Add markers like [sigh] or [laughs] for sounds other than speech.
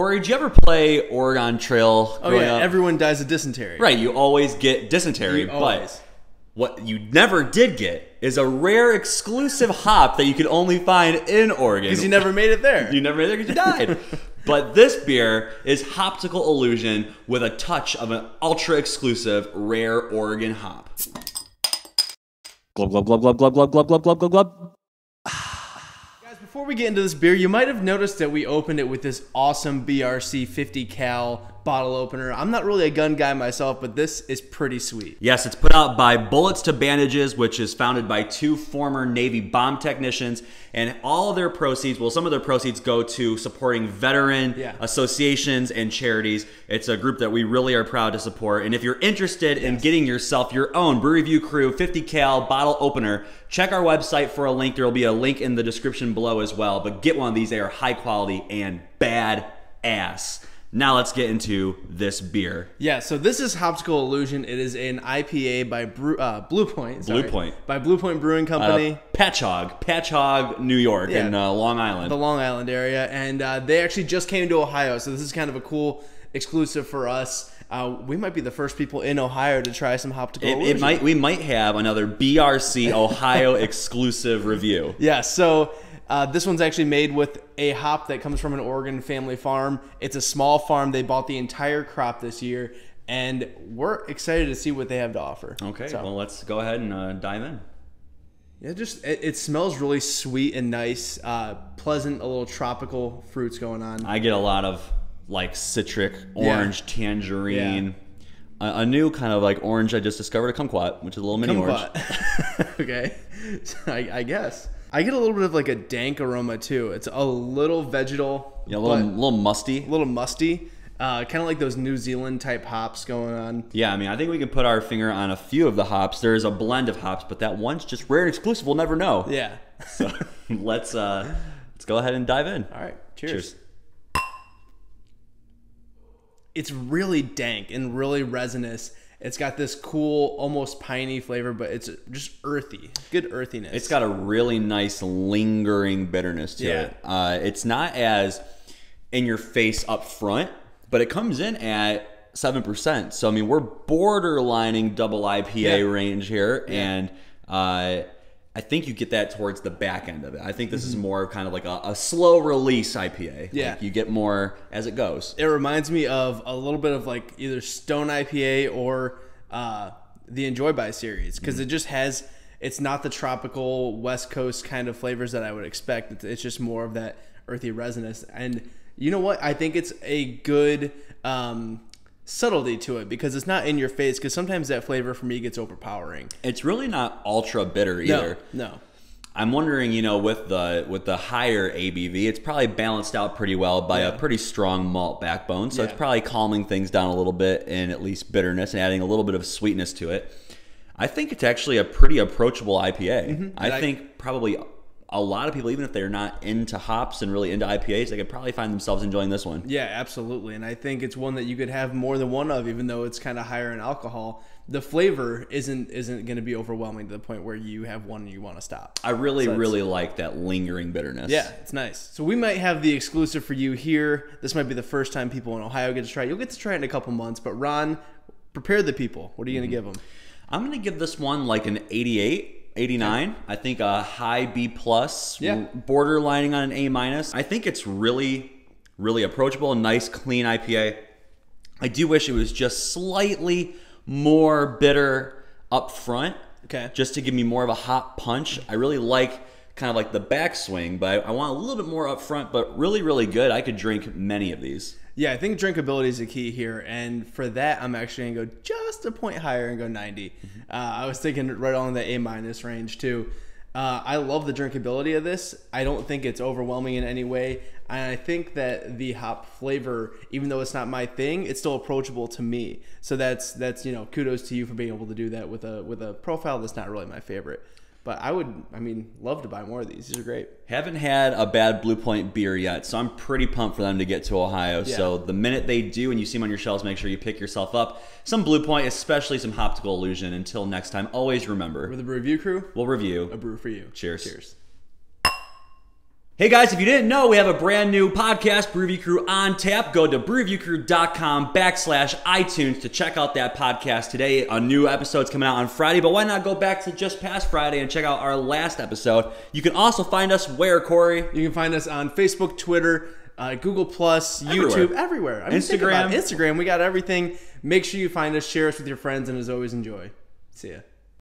Corey, did you ever play Oregon Trail? Oh yeah, up? everyone dies of dysentery. right. You always get dysentery, You but always. what you never did get is a rare exclusive hop that you could only find in Oregon. Because you never made it there. You never made it there because you died. but this beer is Hoptical Illusion with a touch of an ultra exclusive rare Oregon hop. Glub glub glub glub glub glub glub glub glub glub glub. Guys, before we get into this beer, you might have noticed that we opened it with this awesome BRC 50 cal bottle opener. I'm not really a gun guy myself, but this is pretty sweet. Yes, it's put out by Bullets to Bandages, which is founded by two former Navy bomb technicians, and all their proceeds, well, some of their proceeds go to supporting veteran Yeah. associations and charities. It's a group that we really are proud to support. And if you're interested in getting yourself your own Brew Review Crew 50 cal bottle opener, check our website for a link. There will be a link in the description below as well. But get one of these; they are high quality and bad ass. Now let's get into this beer. Yeah, so this is Hoptical Illusion. It is an IPA by Brew, uh, Blue Point. sorry. Blue Point. By Blue Point Brewing Company. Uh, Patchogue, Patchogue, New York, Yeah. in uh, Long Island. the Long Island area, and uh, they actually just came to Ohio, so this is kind of a cool exclusive for us. Uh, we might be the first people in Ohio to try some Hoptical it, Illusion. it might we might have another BRC Ohio [laughs] exclusive review. Yeah, so uh, this one's actually made with a hop that comes from an Oregon family farm. It's a small farm. They bought the entire crop this year, and we're excited to see what they have to offer. Okay, So, well let's go ahead and uh, dive in. yeah, just it, it smells really sweet and nice, uh, pleasant, a little tropical fruits going on. I get a lot of like citric, Yeah. orange, tangerine. A, a new kind of like orange I just discovered a kumquat, which is a little mini orange. [laughs] Okay, So [laughs] I, I guess I get a little bit of like a dank aroma too. It's a little vegetal, Yeah, a little, little musty. a little musty. Uh, kind of like those New Zealand type hops going on. Yeah, I mean, I think we can put our finger on a few of the hops. There's a blend of hops, but that one's just rare and exclusive. We'll never know. Yeah. [laughs] So let's uh, let's go ahead and dive in. All right. Cheers. Cheers. It's really dank and really resinous. It's got this cool, almost piney flavor, but it's just earthy. Good earthiness. It's got a really nice lingering bitterness to Yeah. it. Uh, it's not as in your face up front, but it comes in at seven percent. So I mean, we're borderlining double IPA Yeah. range here, and uh, I think you get that towards the back end of it. I think this is more of kind of like a, a slow release IPA. Mm-hmm. Yeah. Like you get more as it goes. it reminds me of a little bit of like either Stone IPA or uh, the Enjoy By series because Mm-hmm. it just has. It's not the tropical West Coast kind of flavors that I would expect. It's, it's just more of that earthy resinous. And you know what? I think it's a good um, subtlety to it because it's not in your face. Because sometimes that flavor for me gets overpowering. It's really not ultra bitter either. No, no. I'm wondering, you know, with the with the higher ABV, it's probably balanced out pretty well by a pretty strong malt backbone. So it's probably calming things down a little bit in at least bitterness and adding a little bit of sweetness to it. I think it's actually a pretty approachable IPA. Mm-hmm. And I- think probably a lot of people, even if they're not into hops and really into IPAs, they could probably find themselves enjoying this one. Yeah, absolutely. And I think it's one that you could have more than one of, even though it's kind of higher in alcohol. The flavor isn't isn't going to be overwhelming to the point where you have one and you want to stop. I really, So really like that lingering bitterness. Yeah, it's nice. So we might have the exclusive for you here. This might be the first time people in Ohio get to try. it. You'll get to try it in a couple months. But Ron, prepare the people. What are you going to mm-hmm. give them? I'm gonna give this one like an 88, 89. I think a high B plus, Yeah. borderlining on an A minus. I think it's really, really approachable. Nice, clean IPA. I do wish it was just slightly more bitter up front, Okay. just to give me more of a hot punch. I really like kind of like the backswing, but I want a little bit more up front. But really, really good. I could drink many of these. Yeah, I think drinkability is the key here, and for that, I'm actually gonna go just a point higher and go 90. Uh, I was thinking right on the A minus range too. Uh, I love the drinkability of this. I don't think it's overwhelming in any way, and I think that the hop flavor, even though it's not my thing, it's still approachable to me. So that's that's you know kudos to you for being able to do that with a with a profile that's not really my favorite. But I would, I mean, love to buy more of these. These are great. Haven't had a bad Blue Point beer yet, so I'm pretty pumped for them to get to Ohio. Yeah. So the minute they do and you see them on your shelves, make sure you pick yourself up some Blue Point, especially some Hoptical Illusion. Until next time, always remember For the Brew review crew, we'll review. a brew for you. Cheers. Cheers. Hey guys, if you didn't know, we have a brand new podcast, Brew Review Crew on tap. Go to brewreviewcrew.com backslash iTunes to check out that podcast today. A new episode's coming out on Friday, but why not go back to just past Friday and check out our last episode? You can also find us where, Corey? You can find us on Facebook, Twitter, uh, Google Plus, YouTube, everywhere. I mean, Instagram. Instagram. We got everything. Make sure you find us, share us with your friends, and as always, enjoy. See ya.